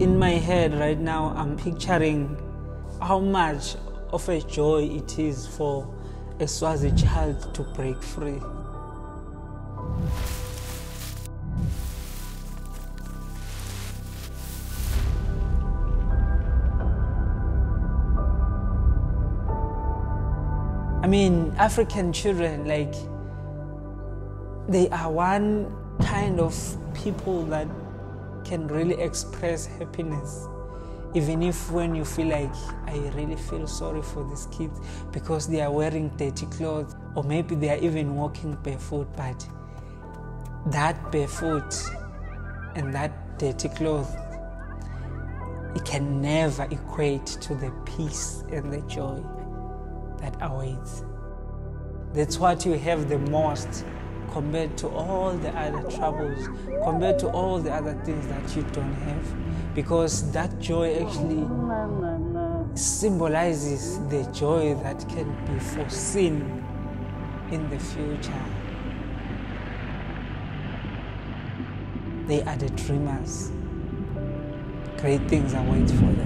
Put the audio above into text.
In my head right now, I'm picturing how much of a joy it is for a Swazi child to break free. I mean, African children, like, they are one kind of people that can really express happiness. Even if when you feel like, I really feel sorry for these kids because they are wearing dirty clothes, or maybe they are even walking barefoot, but that barefoot and that dirty clothes, it can never equate to the peace and the joy that awaits. That's what you have the most compared to all the other troubles, compared to all the other things that you don't have. Because that joy actually symbolizes the joy that can be foreseen in the future. They are the dreamers. Great things await for them.